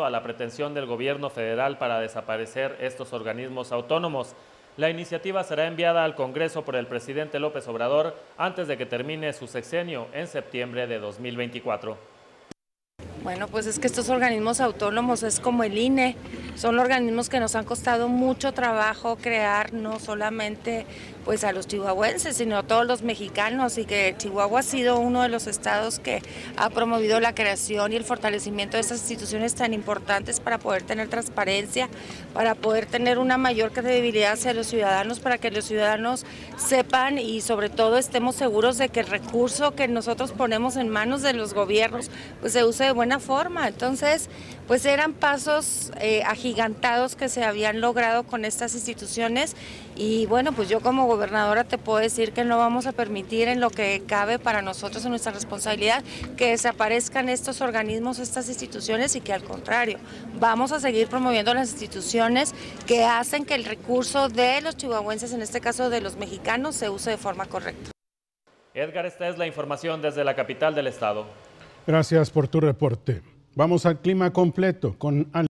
a la pretensión del gobierno federal para desaparecer estos organismos autónomos. La iniciativa será enviada al Congreso por el presidente López Obrador antes de que termine su sexenio en septiembre de 2024. Bueno, pues es que estos organismos autónomos es como el INE, son organismos que nos han costado mucho trabajo crear, no solamente pues a los chihuahuenses, sino a todos los mexicanos y que Chihuahua ha sido uno de los estados que ha promovido la creación y el fortalecimiento de estas instituciones tan importantes para poder tener transparencia, para poder tener una mayor credibilidad hacia los ciudadanos, para que los ciudadanos sepan y sobre todo estemos seguros de que el recurso que nosotros ponemos en manos de los gobiernos pues se use de buena forma. Entonces, pues eran pasos eh, agigantados que se habían logrado con estas instituciones y bueno, pues yo como gobernadora te puedo decir que no vamos a permitir en lo que cabe para nosotros en nuestra responsabilidad que desaparezcan estos organismos, estas instituciones y que al contrario, vamos a seguir promoviendo las instituciones que hacen que el recurso de los chihuahuenses, en este caso de los mexicanos, se use de forma correcta. Edgar, esta es la información desde la capital del estado. Gracias por tu reporte. Vamos al clima completo con